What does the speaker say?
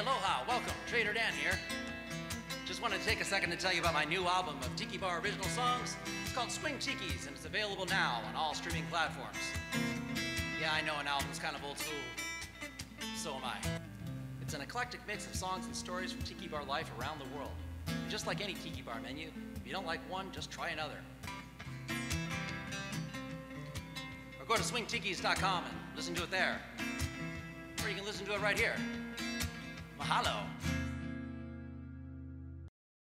Aloha, welcome. Trader Dan here. Just wanted to take a second to tell you about my new album of Tiki Bar original songs. It's called Swing Tikis, and it's available now on all streaming platforms. Yeah, I know an album's kind of old school. So am I. It's an eclectic mix of songs and stories from Tiki Bar life around the world. Just like any Tiki Bar menu, if you don't like one, just try another. Or go to swingtikis.com and listen to it there. Or you can listen to it right here. Mahalo.